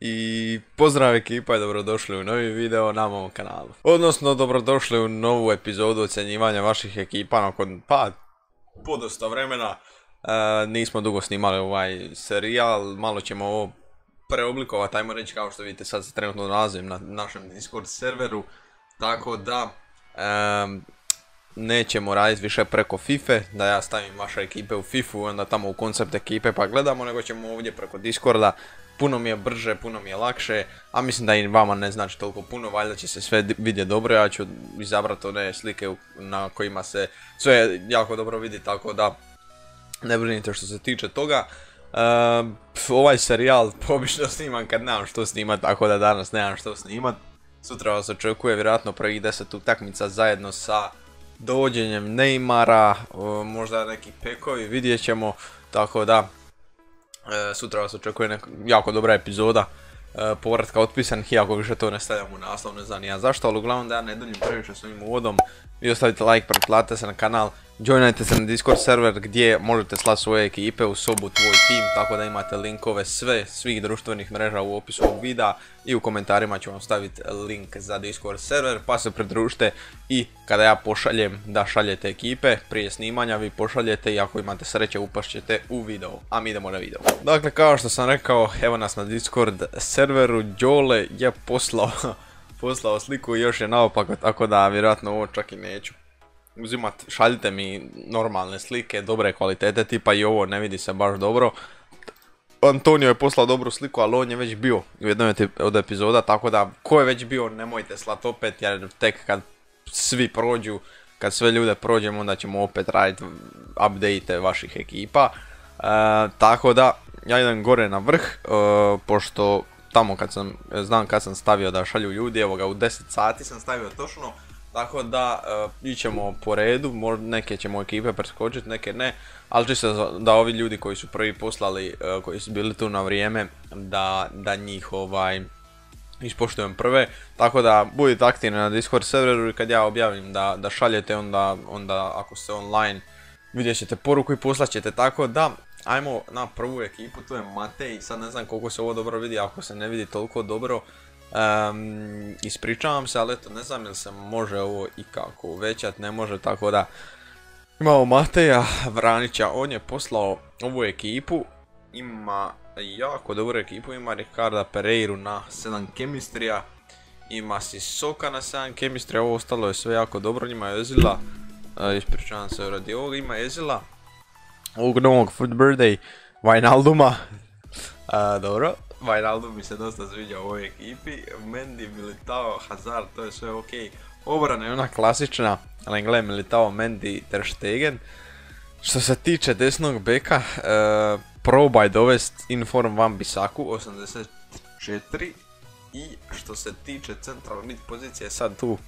I pozdrav ekipa i dobrodošli u novi video na mom kanalu. Odnosno dobrodošli u novu epizodu ocjenjivanja vaših ekipa nakon pa podosta vremena. E, nismo dugo snimali ovaj serijal, malo ćemo ovo preoblikovati, ajmo reći kao što vidite sad se trenutno nalazim na našem Discord serveru. Tako da nećemo raditi više preko FIFA, da ja stavim vaše ekipe u FIFA onda tamo u koncept ekipe pa gledamo, nego ćemo ovdje preko Discorda puno mi je brže, puno mi je lakše, a mislim da i vama ne znači toliko puno, valjda će se sve vidjeti dobro, ja ću izabrati one slike na kojima se sve jako dobro vidi, tako da ne brinite što se tiče toga. Ehm, ovaj serijal pobično snimam kad nemam što snimat, tako da danas nemam što snimat. Sutra vas očekuje vjerojatno prvih deset utakmica zajedno sa dođenjem Neymara, možda neki pekovi, vidjet ćemo, tako da sutra vas očekuje jako dobra epizoda e, povratka otpisanih, iako više to ne stavljam u naslov, ne znam ja zašto, ali uglavnom da ja ne duljim previše s ovim uvodom, vi ostavite like, pretplatite se na kanal, joinajte se na Discord server gdje možete slati svoje ekipe u sobu tvoj tim, tako da imate linkove sve, svih društvenih mreža u opisu ovog videa i u komentarima ću vam staviti link za Discord server, pa se pridružite i kada ja pošaljem da šaljete ekipe, prije snimanja vi pošaljete i ako imate sreće upašćete u video, a mi idemo na video. Dakle, kao što sam rekao, evo nas na Discord serveru, Đole je poslao poslao sliku i još je naopako, tako da vjerojatno ovo čak i neću uzimat, šaljite mi normalne slike, dobre kvalitete, tipa i ovo ne vidi se baš dobro. Antonio je poslao dobru sliku, ali on je već bio u jednoj od epizoda, tako da ko je već bio nemojte slat opet, jer tek kad svi prođu, kad sve ljude prođemo, onda ćemo opet raditi update vaših ekipa. E, tako da, ja idem gore na vrh, e, pošto tamo kad sam, znam kad sam stavio da šalju ljudi, evo ga u 10 sati sam stavio točno, tako da uh, ićemo po redu, neke ćemo ekipe preskočiti, neke ne, ali čisto da ovi ljudi koji su prvi poslali, e, koji su bili tu na vrijeme, da, da njih ovaj ispoštujem prve, tako da budite aktivni na Discord serveru i kad ja objavim da, da šaljete onda, onda ako ste online vidjet ćete poruku i poslat ćete, tako da ajmo na prvu ekipu, tu je Matej, sad ne znam koliko se ovo dobro vidi, ako se ne vidi toliko dobro, ispričavam se, ali eto, ne znam ili se može ovo i kako uvećat, ne može, tako da. Imamo Mateja Vranića, on je poslao ovu ekipu, ima jako dobru ekipu, ima Ricarda Pereiru na 7 kemistrija, ima Sisoka na 7 kemistrija, ovo ostalo je sve jako dobro, njima je Ezila, ispričavam se radi ovoga, ima Ezila, ovog novog Food Birthday, Wijnalduma, dobro, Wijnaldum mi se dosta sviđa u ovoj ekipi. Mendy, Militao, Hazard, to je sve ok. Obrana je ona klasična, ali gle Militao, Mendy, Ter Stegen. Što se tiče desnog beka, uh, probaj dovest Inform Van Bisaku, 84. I što se tiče central mid pozicije, sad tu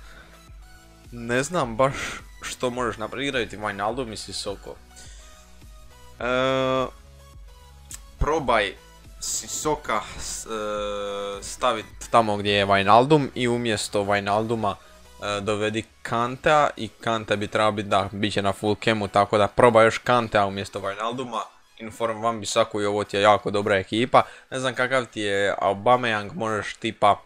ne znam baš što možeš napraviti, Wijnaldum i Sissoko. Uh, probaj Sisoka e, staviti tamo gdje je Wijnaldum i umjesto Wijnalduma e, dovedi Kantea i Kante bi trebao biti da bit će na full kemu tako da proba još Kantea umjesto Wijnalduma Inform Van Bisaku i ovo ti je jako dobra ekipa. Ne znam kakav ti je Aubameyang možeš tipa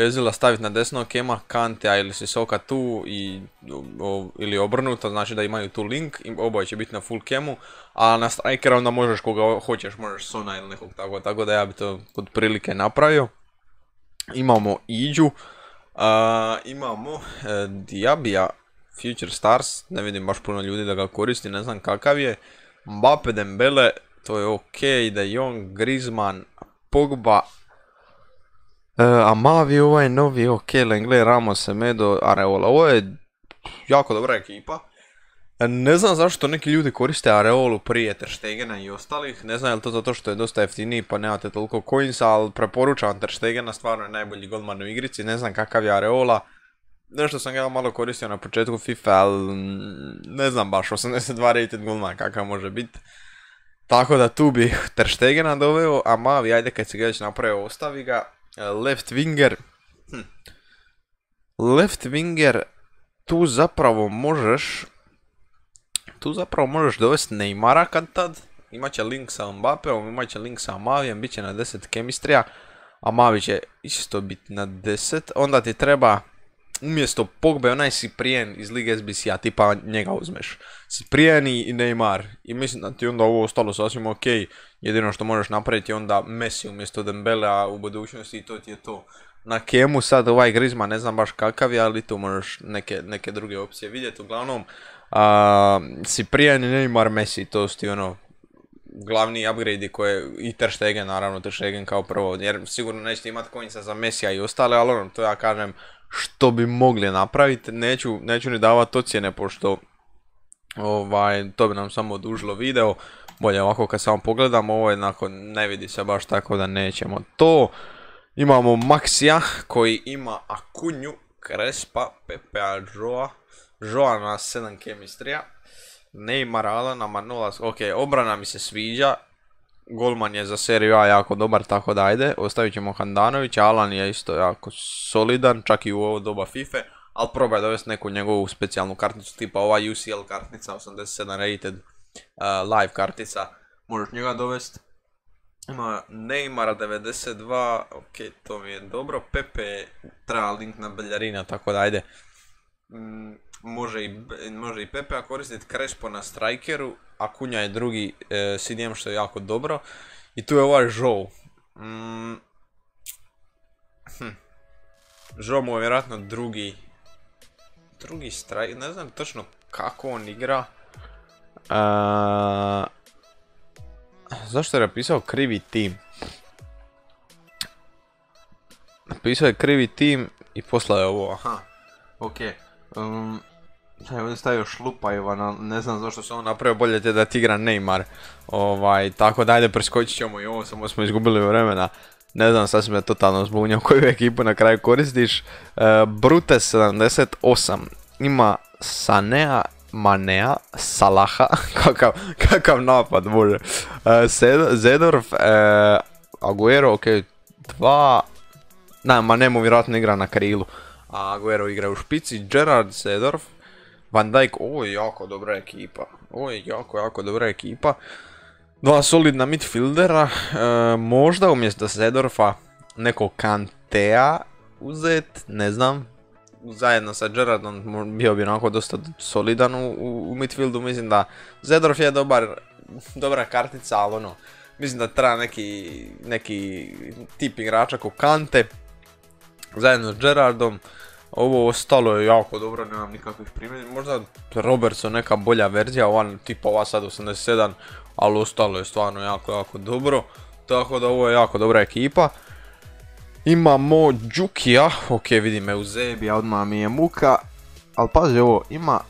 Ezila staviti na desnog kema, Kantea ili Sisoka tu i, ili obrnuto, znači da imaju tu link, oboje će biti na full kemu, a na strikera onda možeš koga hoćeš, možeš Sona ili nekog tako, tako da ja bi to kod prilike napravio. Imamo Iđu, imamo uh, Diabija Future Stars, ne vidim baš puno ljudi da ga koristi, ne znam kakav je. Mbappe Dembele, to je ok, De Jong, Griezmann, Pogba, E, a Mavi ovaj novi, ok, Lengle, Ramos, Semedo, Areola, ovo je jako dobra ekipa. E, ne znam zašto neki ljudi koriste Areolu prije Terstegena i ostalih, ne znam je li to zato što je dosta jeftiniji pa nemate toliko coinsa, ali preporučam Terstegena, stvarno je najbolji golman u igrici, ne znam kakav je Areola. Nešto sam ga malo koristio na početku FIFA, ali ne znam baš, 82 rated golman kakav može biti. Tako da tu bih Terstegena doveo, a Mavi, ajde kad se ga napravio, ostavi ga. Left winger. Left winger, tu zapravo možeš... Tu zapravo možeš dovesti Neymara kad tad. Imaće link sa Mbappeom, imaće link sa Mavijem, bit će na 10 kemistrija. a Mavi će isto biti na 10, onda ti treba umjesto Pogbe onaj Ciprijen iz Lige SBC-a, tipa njega uzmeš. Ciprijen i Neymar. I mislim da ti onda ovo ostalo sasvim ok. Jedino što možeš napraviti je onda Messi umjesto Dembele, u budućnosti i to ti je to. Na Kemu sad ovaj Grizma ne znam baš kakav je, ali tu možeš neke, neke druge opcije vidjeti. Uglavnom, uh, Ciprijen i Neymar Messi, to su ti ono glavni upgrade koje i Ter Stegen, naravno Ter Stegen kao prvo, jer sigurno nećete imati konjica za Mesija i ostale, ali ono, to ja kažem, što bi mogli napraviti. Neću, neću ni davati ocjene pošto ovaj, to bi nam samo odužilo video. Bolje ovako kad samo pogledamo, ovo jednako ne vidi se baš tako da nećemo to. Imamo Maxija koji ima Akunju, Krespa, Pepe Joa, Joa na 7 kemistrija. Neymar Alana, Manolas, ok, obrana mi se sviđa, Golman je za seriju A jako dobar, tako da ajde. Ostavit ćemo Handanović, Alan je isto jako solidan, čak i u ovo doba FIFA. Ali probaj dovesti neku njegovu specijalnu karticu, tipa ova UCL kartica, 87 rated live kartica. Možeš njega dovesti. Ima Neymara 92, ok, to mi je dobro. Pepe treba link na Beljarina, tako da ajde. Mm, može i, može i Pepe koristiti Crespo na strikeru, a Kunja je drugi e, CDM što je jako dobro. I tu je ovaj Žou. Mm, hm. mu je vjerojatno drugi drugi strike, ne znam točno kako on igra. E, zašto je napisao krivi tim? Napisao je krivi tim i poslao je ovo, aha. Ok. Um, Evo je stavio šlupa ne znam zašto se on napravio bolje te da ti igra Neymar. Ovaj, tako da ajde preskočit ćemo i ovo, samo smo izgubili vremena. Ne znam, sad si me totalno zbunjao koju ekipu na kraju koristiš. Uh, Brute 78 ima Sanea, Manea, Salaha, kakav, kakav napad, bože. Uh, Zedorf, uh, Aguero, ok, dva... Ne, Manemu vjerojatno igra na krilu, a Aguero igra u špici. Gerard Zedorf, Van Dijk, ovo je jako dobra ekipa. Ovo je jako, jako dobra ekipa. Dva solidna midfieldera. E, možda umjesto Sedorfa nekog Kantea uzet, ne znam. Zajedno sa Gerardom bio bi onako dosta solidan u, u, midfieldu. Mislim da Zedorf je dobar, dobra kartica, ali ono, mislim da treba neki, neki tip igrača ko Kante. Zajedno s Gerardom. Ovo ostalo je jako dobro, nemam nikakvih primjeri. Možda Robertson neka bolja verzija, ova tipa ova sad 87, ali ostalo je stvarno jako, jako dobro. Tako da ovo je jako dobra ekipa. Imamo Džukija, ok vidim Eusebija, odmah mi je muka. Ali pazi ovo, ima...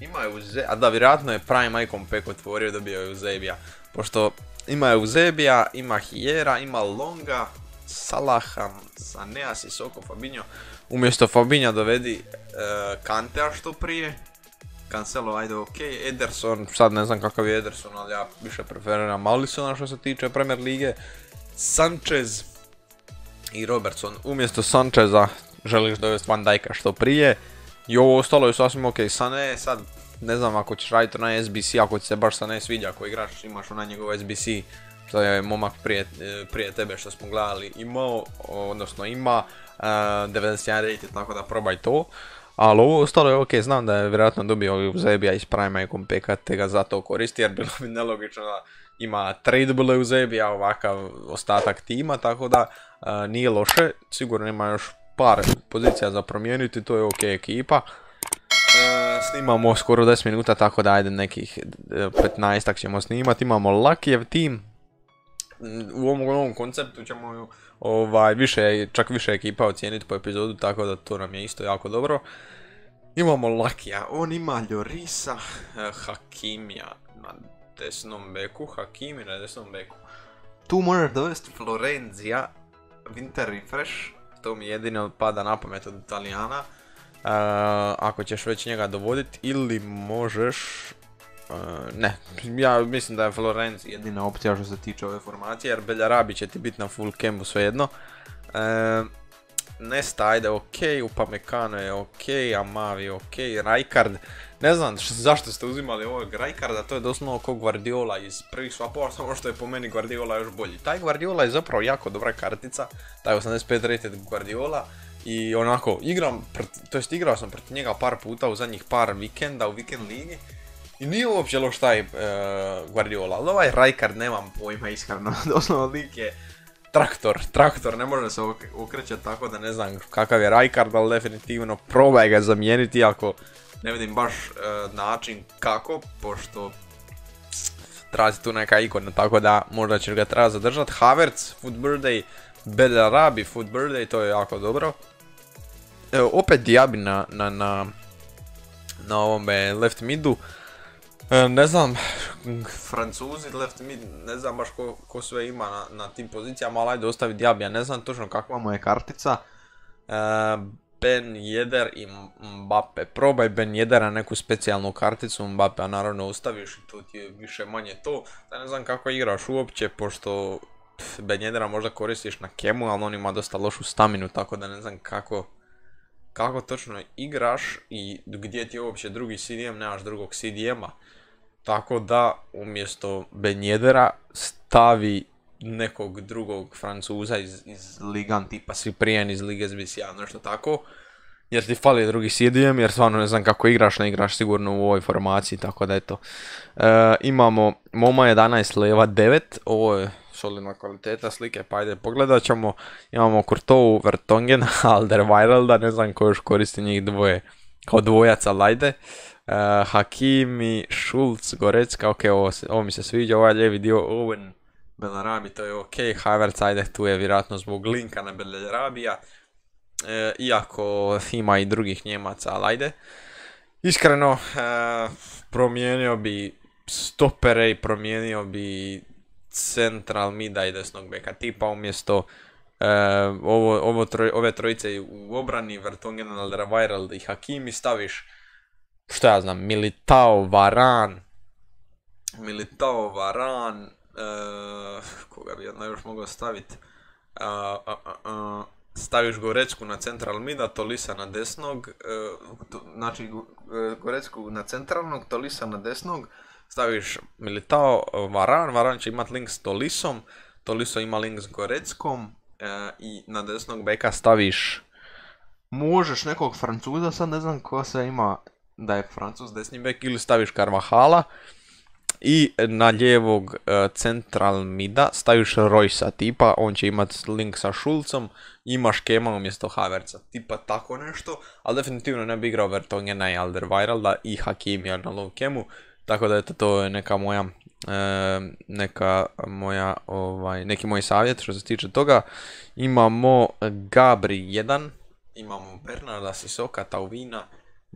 Ima Eusebija, a da vjerojatno je Prime Icon Pack otvorio da bio Eusebija. Pošto ima Eusebija, ima Hijera, ima Longa, Salaha, Sanea, Sissoko, Fabinho. Umjesto Fabinja dovedi uh, Kantea što prije. Cancelo, ajde ok. Ederson, sad ne znam kakav je Ederson, ali ja više preferiram Alisona što se tiče Premier Lige. Sanchez i Robertson. Umjesto Sancheza želiš dovesti Van Dijka što prije. I ovo ostalo je sasvim ok. Sane sad ne znam ako ćeš raditi na SBC, ako ti se baš Sane sviđa ako igraš, imaš na njegov SBC što je momak prije, prije tebe što smo gledali imao, odnosno ima, 91 rated, tako da probaj to. Ali ovo ostalo je ok, znam da je vjerojatno dobio Uzebija iz Prima i Kompeka, te ga zato koristi jer bilo bi nelogično da ima tradable Uzebija, ovakav ostatak tima, tako da nije loše, sigurno ima još par pozicija za promijeniti, to je ok ekipa. snimamo skoro 10 minuta, tako da ajde nekih 15 ćemo snimati, imamo Lakijev tim, u ovom, ovom konceptu ćemo ovaj, više, čak više ekipa ocijeniti po epizodu, tako da to nam je isto jako dobro. Imamo Lakija, on ima Ljorisa, eh, Hakimija na desnom beku, Hakimi na desnom beku. Tu možeš dovesti Florenzija, Winter Refresh, to mi jedino pada na pamet od Italijana. Uh, ako ćeš već njega dovoditi ili možeš ne, ja mislim da je Florenzi jedina opcija što se tiče ove formacije, jer Beljarabi će ti biti na full camu svejedno. Nesta, ajde, okej, Upamecano je okej, Amavi je okej, Rijkaard, ne znam zašto ste uzimali ovog Rijkaarda, to je doslovno kao Guardiola iz prvih swapova, samo što je po meni Guardiola još bolji. Taj Guardiola je zapravo jako dobra kartica, taj 85 rated Guardiola, i onako, igram, to jest igrao sam protiv njega par puta u zadnjih par vikenda u Weekend ligi, i nije uopće loš taj uh, Guardiola, ali ovaj Rijkaard nemam pojma iskreno, doslovno lik je traktor, traktor, ne može se okrećati tako da ne znam kakav je Rijkaard, ali definitivno probaj ga zamijeniti ako ne vidim baš uh, način kako, pošto traži tu neka ikona, tako da možda ćeš ga treba zadržati. Havertz, Food Birthday, Belarabi, Food Birthday, to je jako dobro. Evo, opet Diaby na, na, na, na ovome left midu. E, ne znam, Francuzi, left mid, ne znam baš ko, sve ima na, na tim pozicijama, ali ajde ostavi Diabija, ne znam točno kakva mu je kartica. E, ben Jeder i Mbappe. Probaj Ben Jedera neku specijalnu karticu Mbappe, a naravno ostaviš i to ti je više manje to. Da ne znam kako igraš uopće, pošto Ben Jedera možda koristiš na kemu, ali on ima dosta lošu staminu, tako da ne znam kako kako točno igraš i gdje ti je uopće drugi CDM, nemaš drugog CDM-a. Tako da umjesto Benjedera stavi nekog drugog Francuza iz, iz Ligan tipa Cyprien iz Lige SBCA, nešto tako. Jer ti fali drugi CDM, jer stvarno ne znam kako igraš, ne igraš sigurno u ovoj formaciji, tako da eto. E, imamo Moma 11, Leva 9, ovo je solidna kvaliteta slike, pa ajde pogledat ćemo. Imamo Kurtovu, Vertongen, Alderweirelda, ne znam ko još koristi njih dvoje kao dvojaca, lajde. Uh, Hakimi, Schulz, Gorecka, ok, ovo, ovo mi se sviđa, ovaj lijevi dio Owen, Belarami, to je ok, Havertz, ajde, tu je vjerojatno zbog linka na Belarabija, e, iako ima i drugih Njemaca, ali ajde. Iskreno, e, promijenio bi stopere i promijenio bi central mida i desnog beka tipa umjesto e, ovo, ovo ove trojice u obrani, Vertonghen, Alderweireld i Hakimi staviš što ja znam, Militao, Varan, Militao, Varan, uh, koga bi jedna još mogao staviti, uh, staviš Gorecku na central mida, Tolisa na desnog, znači Gorecku na centralnog, Tolisa na desnog, staviš Militao, Varan, Varan će imat link s Tolisom, Toliso ima link s Goreckom i na desnog beka staviš Možeš nekog Francuza, sad ne znam ko se ima da je Francus desni bek ili staviš Carvahala i na lijevog uh, central mida staviš Roysa tipa, on će imat link sa Schulzom, imaš Kema umjesto Haverca, tipa tako nešto, ali definitivno ne bi igrao Vertongena i Alderweirelda i Hakimija na low Kemu, tako da eto to je neka moja e, neka moja, ovaj, neki moj savjet što se tiče toga. Imamo Gabri 1, imamo Bernarda Sisoka, Tauvina,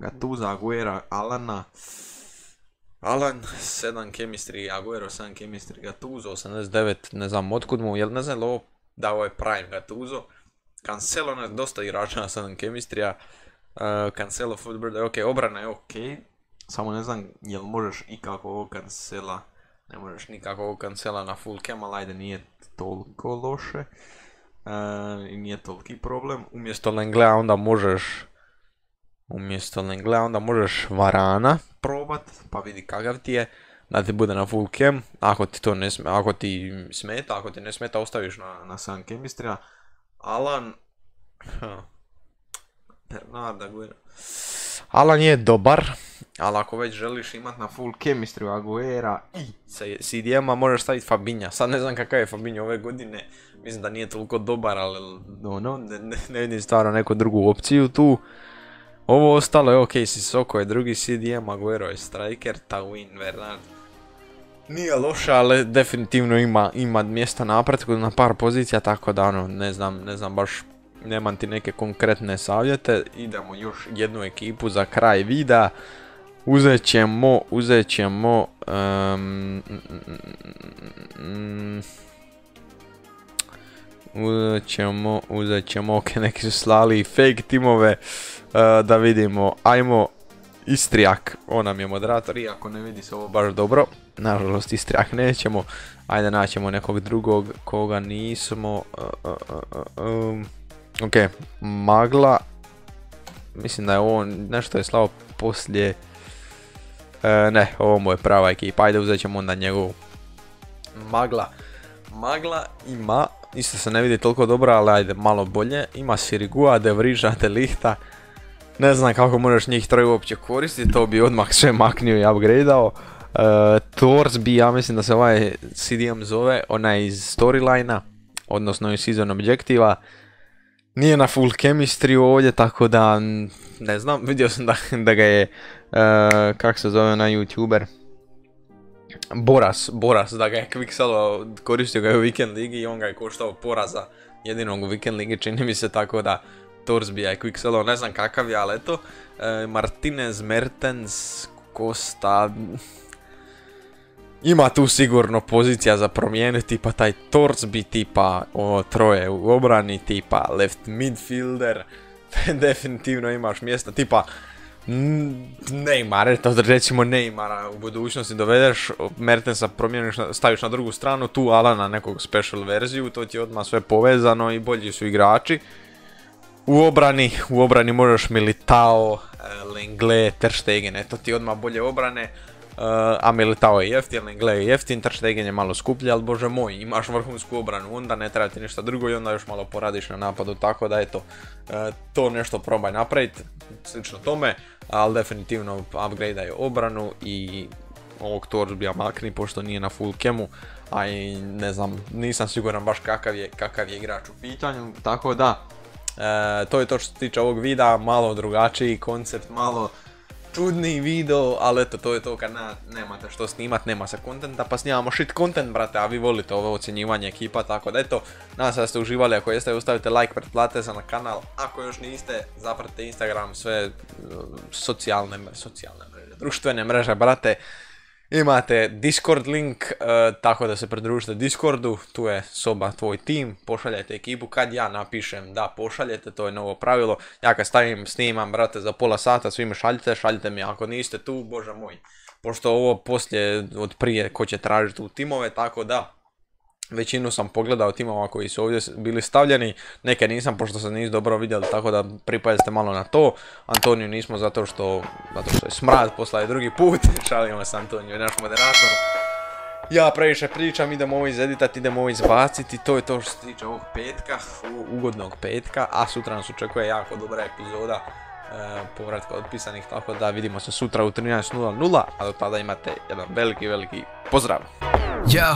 Gatuza, Aguera, Alana, Alan, 7 chemistry, Aguero 7 chemistry, Gattuso 89, ne znam otkud mu, jel ne znam ovo dao je prime Gattuso, Cancelo ne dosta igrača na 7 chemistry, uh, Cancelo Footbird, ok, obrana je ok, samo ne znam jel možeš ikako ovo Cancela, ne možeš nikako ovo Cancela na full cam, ali ajde nije toliko loše. I nije toliki problem. Umjesto Lenglea onda možeš umjesto Lenglea onda možeš Varana probat, pa vidi kakav ti je, da ti bude na full cam, ako ti to ne smeta, ako ti smeta, ako ti ne smeta ostaviš na, na sam chemistry Alan, Bernarda Aguero. Alan je dobar, ali ako već želiš imat na full chemistry Aguera i sa CDM-a možeš staviti Fabinja. Sad ne znam kakav je Fabinja ove godine, mislim da nije toliko dobar, ali no, ne, ne vidim stvarno neku drugu opciju tu. Ovo ostalo je ok, Sissoko je drugi CDM, Aguero je striker, Tawin, Bernard. Nije loša, ali definitivno ima, ima mjesta napretku na par pozicija, tako da ono, ne znam, ne znam baš, nemam ti neke konkretne savjete. Idemo još jednu ekipu za kraj videa. Uzet ćemo, uzet ćemo, uzet ćemo, uzet ćemo, ok, neki su slali fake timove, da vidimo, ajmo, Istrijak, on nam je moderator, iako ne vidi se ovo baš dobro, nažalost Istrijak nećemo, ajde naćemo nekog drugog koga nismo, uh, um, Ok, magla. Mislim da je ovo nešto je slavo poslije... Ne, ovo mu je prava ekipa, ajde uzet ćemo onda njegovu. Magla. Magla ima, isto se ne vidi toliko dobro, ali ajde malo bolje. Ima Sirigua, De Vriža, De Lihta. Ne znam kako možeš njih troje uopće koristiti, to bi odmah sve maknio i upgradeao. Uh, bi, ja mislim da se ovaj CDM zove, onaj iz storylina, odnosno iz season objektiva. Nije na full chemistry ovdje, tako da ne znam, vidio sam da, da ga je, uh, kak se zove na youtuber, Boras, Boras, da ga je Quicksalo, koristio ga je u Weekend Ligi i on ga je koštao poraza jedinog u Weekend Ligi, čini mi se tako da Torsbija i Quicksalo, ne znam kakav je, ali eto, uh, Martinez, Mertens, Costa, ima tu sigurno pozicija za promijeniti, pa taj Torsby tipa o, troje u obrani, tipa left midfielder, definitivno imaš mjesta, tipa Neymar, eto recimo Neymara u budućnosti dovedeš, Mertensa promijeniš, staviš na drugu stranu, tu Alana nekog special verziju, to ti je odmah sve povezano i bolji su igrači. U obrani, u obrani možeš Militao, eh, Lengle, Ter Stegen, eto ti odmah bolje obrane. Uh, a Militao je jeftin, Lengle je jeftin, Ter Stegen je malo skuplji, ali bože moj, imaš vrhunsku obranu, onda ne treba ti ništa drugo i onda još malo poradiš na napadu, tako da eto, uh, to nešto probaj napraviti, slično tome, ali definitivno upgrade je obranu i ovog Torsbija makni pošto nije na full kemu, a i ne znam, nisam siguran baš kakav je, kakav je igrač u pitanju, tako da, to je to što se tiče ovog videa, malo drugačiji koncept, malo čudni video, ali eto, to je to kad nemate što snimat, nema se kontenta, pa snimamo shit content, brate, a vi volite ovo ocjenjivanje ekipa, tako da eto, nadam se da ste uživali, ako jeste, ostavite like, pretplatite se na kanal, ako još niste, zapratite Instagram, sve e, socijalne, socijalne društvene mreže, brate, Imate Discord link, e, tako da se pridružite Discordu, tu je soba tvoj tim, pošaljajte ekipu kad ja napišem da pošaljete, to je novo pravilo. Ja kad stavim, snimam, brate, za pola sata, svi me šaljite, šaljite mi ako niste tu, bože moj. Pošto ovo poslije, od prije, ko će tražiti u timove, tako da, Većinu sam pogledao timova koji su ovdje bili stavljeni, neke nisam pošto se nisu dobro vidjeli, tako da pripazite malo na to. Antoniju nismo zato što, zato što je smrad, posla je drugi put, šalimo se Antoniju, naš moderator. Ja previše pričam, idemo ovo izeditati, idemo ovo izbaciti, to je to što se tiče ovog petka, ugodnog petka, a sutra nas očekuje jako dobra epizoda Eh, povratka otpisanih, tako da vidimo se sutra u 13.00, a do tada imate jedan veliki, veliki pozdrav. Yo,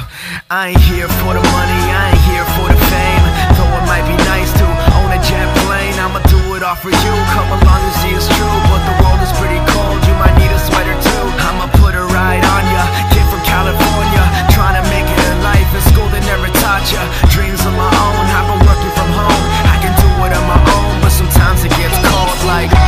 I ain't here for the money, I ain't here for the fame. Though it might be nice to own a jet plane I'ma do it all for you, come along and see it's true But the world is pretty cold, you might need a sweater too. I'ma put a ride on ya, kid from California Trying to make it in life, in school they never taught ya. Dreams of my own, I've been working from home. I can do it on my own, but sometimes it gets cold like